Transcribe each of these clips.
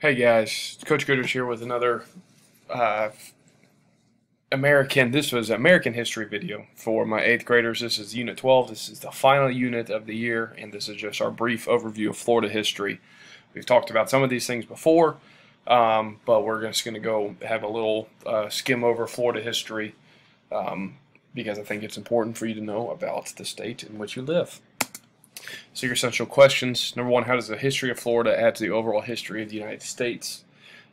Hey guys, Coach Goodrich here with another uh, American. This was American history video for my eighth graders. This is Unit 12. This is the final unit of the year, and this is just our brief overview of Florida history. We've talked about some of these things before, um, but we're just going to go have a little uh, skim over Florida history um, because I think it's important for you to know about the state in which you live. So your essential questions. Number one, how does the history of Florida add to the overall history of the United States?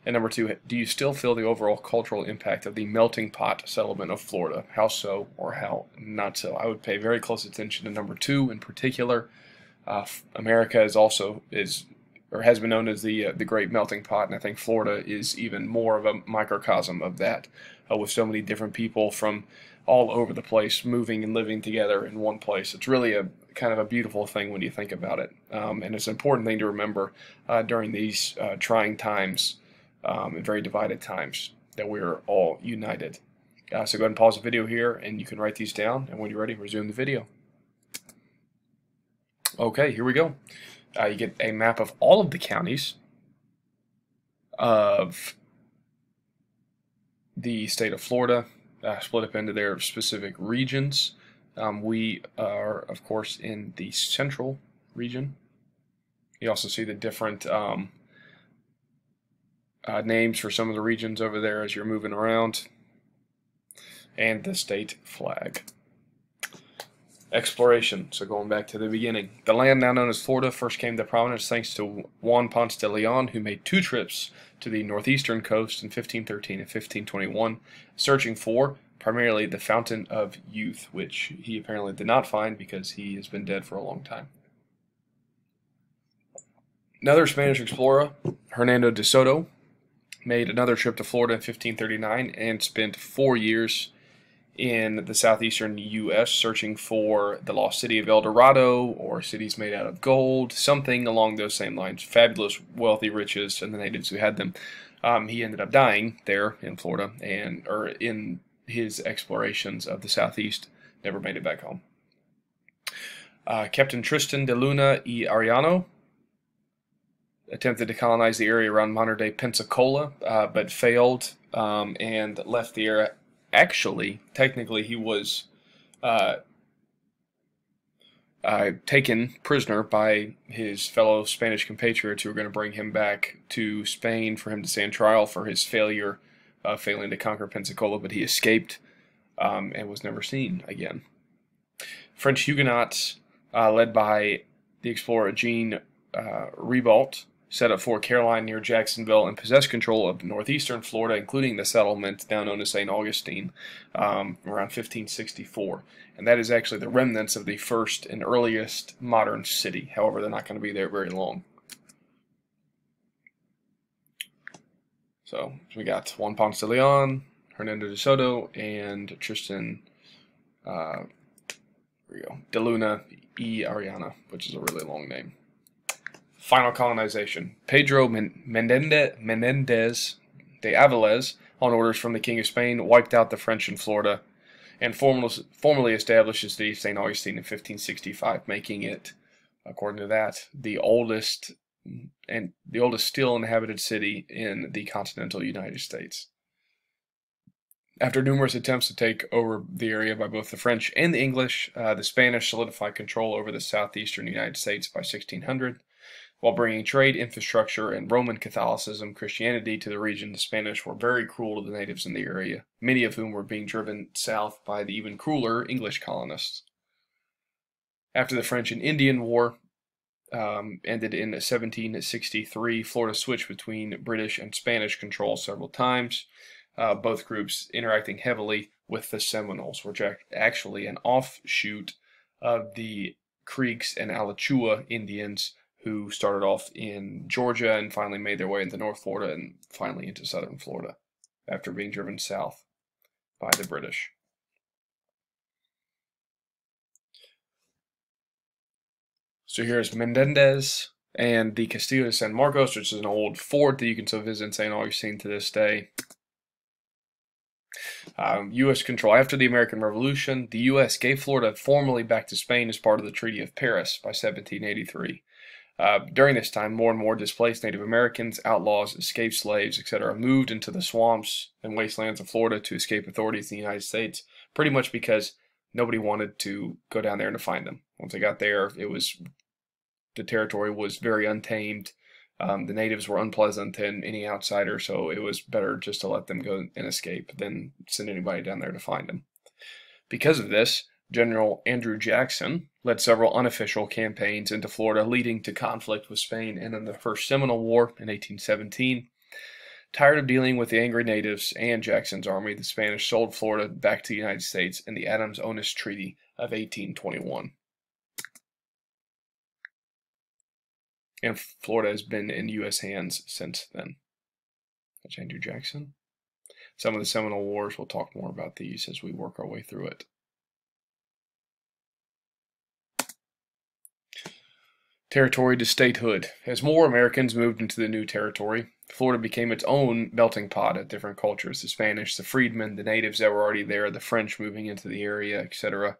And number two, do you still feel the overall cultural impact of the melting pot settlement of Florida? How so or how not so? I would pay very close attention to number two in particular. Uh, America is also is or has been known as the uh, the Great Melting Pot, and I think Florida is even more of a microcosm of that, uh, with so many different people from all over the place moving and living together in one place. It's really a kind of a beautiful thing when you think about it, um, and it's an important thing to remember uh, during these uh, trying times um, and very divided times that we're all united. Uh, so go ahead and pause the video here, and you can write these down, and when you're ready, resume the video. Okay, here we go. Uh, you get a map of all of the counties of the state of Florida, uh, split up into their specific regions. Um, we are, of course, in the central region. You also see the different um, uh, names for some of the regions over there as you're moving around, and the state flag. Exploration. So going back to the beginning. The land now known as Florida first came to prominence thanks to Juan Ponce de Leon, who made two trips to the northeastern coast in 1513 and 1521, searching for primarily the Fountain of Youth, which he apparently did not find because he has been dead for a long time. Another Spanish explorer, Hernando de Soto, made another trip to Florida in 1539 and spent four years in the southeastern U.S. searching for the lost city of El Dorado or cities made out of gold, something along those same lines. Fabulous, wealthy riches, and the natives who had them. Um, he ended up dying there in Florida and or in his explorations of the southeast. Never made it back home. Uh, Captain Tristan de Luna y Arellano attempted to colonize the area around modern day Pensacola, uh, but failed um, and left the area actually, technically, he was uh, uh, taken prisoner by his fellow Spanish compatriots who were going to bring him back to Spain for him to stand trial for his failure, uh, failing to conquer Pensacola, but he escaped um, and was never seen again. French Huguenots, uh, led by the explorer Jean uh, Ribault, set up Fort Caroline near Jacksonville and possessed control of northeastern Florida, including the settlement now known as St. Augustine, um, around 1564. And that is actually the remnants of the first and earliest modern city. However, they're not going to be there very long. So we got Juan Ponce de Leon, Hernando de Soto, and Tristan uh, go, De Luna y Ariana, which is a really long name. Final colonization. Pedro Menendez de Avilés, on orders from the King of Spain, wiped out the French in Florida and formally established the St. Augustine in 1565, making it, according to that, the oldest and the oldest still inhabited city in the continental United States. After numerous attempts to take over the area by both the French and the English, uh, the Spanish solidified control over the southeastern United States by 1600. While bringing trade, infrastructure, and Roman Catholicism Christianity to the region, the Spanish were very cruel to the natives in the area, many of whom were being driven south by the even crueler English colonists. After the French and Indian War um, ended in 1763, Florida switched between British and Spanish control several times, uh, both groups interacting heavily with the Seminoles, which are actually an offshoot of the Creeks and Alachua Indians who started off in Georgia and finally made their way into North Florida and finally into southern Florida after being driven south by the British. So here's Menendez and the Castillo de San Marcos, which is an old fort that you can still visit in St. Augustine to this day. Um, U.S. control. After the American Revolution, the U.S. gave Florida formally back to Spain as part of the Treaty of Paris by 1783. Uh, during this time, more and more displaced Native Americans, outlaws, escaped slaves, etc., moved into the swamps and wastelands of Florida to escape authorities in the United States, pretty much because nobody wanted to go down there and to find them. Once they got there, it was the territory was very untamed. Um, the natives were unpleasant and any outsider, so it was better just to let them go and escape than send anybody down there to find them. Because of this, General Andrew Jackson led several unofficial campaigns into Florida, leading to conflict with Spain and in the First Seminole War in 1817. Tired of dealing with the angry natives and Jackson's army, the Spanish sold Florida back to the United States in the Adams-Onis Treaty of 1821. And Florida has been in U.S. hands since then. That's Andrew Jackson. Some of the Seminole Wars, we'll talk more about these as we work our way through it. Territory to statehood. As more Americans moved into the new territory, Florida became its own melting pot of different cultures the Spanish, the freedmen, the natives that were already there, the French moving into the area, etc.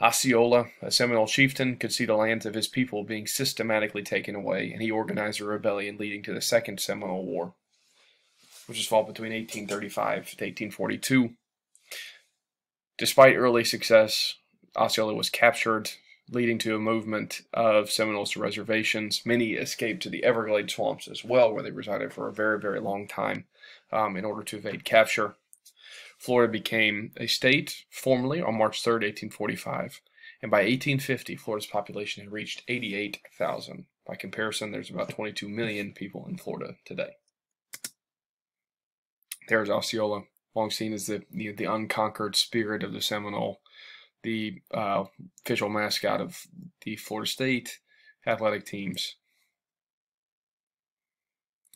Osceola, a Seminole chieftain, could see the lands of his people being systematically taken away, and he organized a rebellion leading to the Second Seminole War, which was fought between 1835 to 1842. Despite early success, Osceola was captured leading to a movement of Seminoles to reservations. Many escaped to the Everglades swamps as well, where they resided for a very, very long time um, in order to evade capture. Florida became a state formally on March 3, 1845, and by 1850, Florida's population had reached 88,000. By comparison, there's about 22 million people in Florida today. There's Osceola, long seen as the, the, the unconquered spirit of the Seminole the uh, official mascot of the Florida State athletic teams.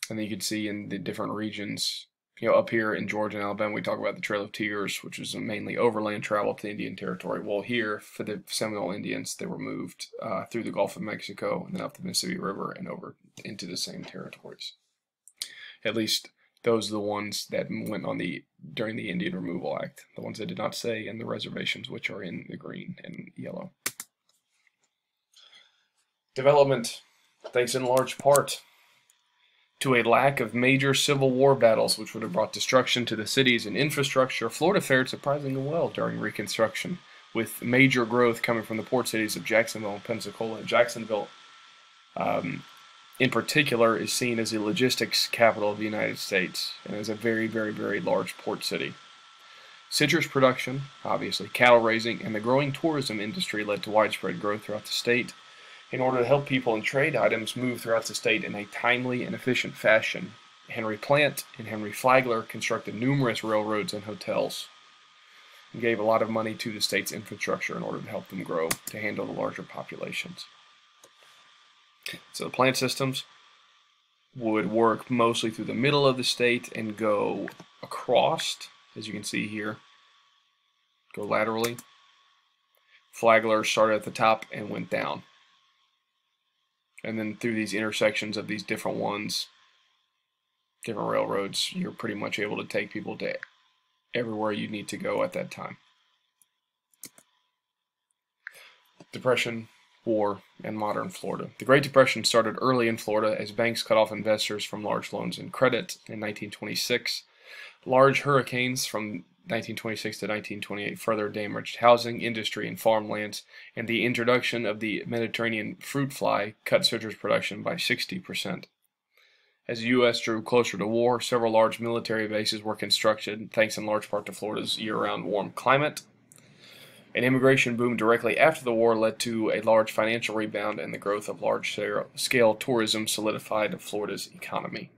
And then you can see in the different regions, you know, up here in Georgia and Alabama, we talk about the Trail of Tears, which was mainly overland travel to the Indian Territory. Well, here, for the Seminole Indians, they were moved uh, through the Gulf of Mexico and then up the Mississippi River and over into the same territories. At least those are the ones that went on the during the Indian Removal Act, the ones that did not say in the reservations, which are in the green and yellow. Development, thanks in large part to a lack of major Civil War battles, which would have brought destruction to the cities and infrastructure, Florida fared surprisingly well during Reconstruction, with major growth coming from the port cities of Jacksonville, and Pensacola, Jacksonville. Um, in particular, is seen as the logistics capital of the United States and is a very, very, very large port city. Citrus production, obviously, cattle raising, and the growing tourism industry led to widespread growth throughout the state in order to help people and trade items move throughout the state in a timely and efficient fashion. Henry Plant and Henry Flagler constructed numerous railroads and hotels and gave a lot of money to the state's infrastructure in order to help them grow to handle the larger populations. So the plant systems would work mostly through the middle of the state and go across, as you can see here, go laterally. Flagler started at the top and went down. And then through these intersections of these different ones, different railroads, you're pretty much able to take people to everywhere you need to go at that time. Depression war, and modern Florida. The Great Depression started early in Florida as banks cut off investors from large loans and credit in 1926. Large hurricanes from 1926 to 1928 further damaged housing, industry, and farmlands, and the introduction of the Mediterranean fruit fly cut citrus production by 60%. As the U.S. drew closer to war, several large military bases were constructed, thanks in large part to Florida's year round warm climate. An immigration boom directly after the war led to a large financial rebound, and the growth of large scale tourism solidified Florida's economy.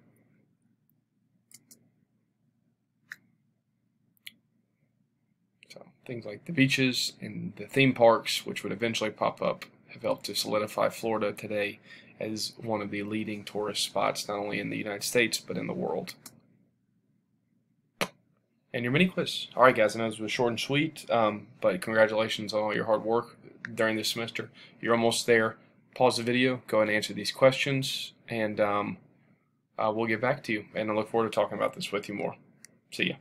So, things like the beaches and the theme parks, which would eventually pop up, have helped to solidify Florida today as one of the leading tourist spots, not only in the United States, but in the world and your mini quiz. All right, guys, I know this was short and sweet, um, but congratulations on all your hard work during this semester. You're almost there. Pause the video, go and answer these questions, and um, uh, we'll get back to you. And I look forward to talking about this with you more. See ya.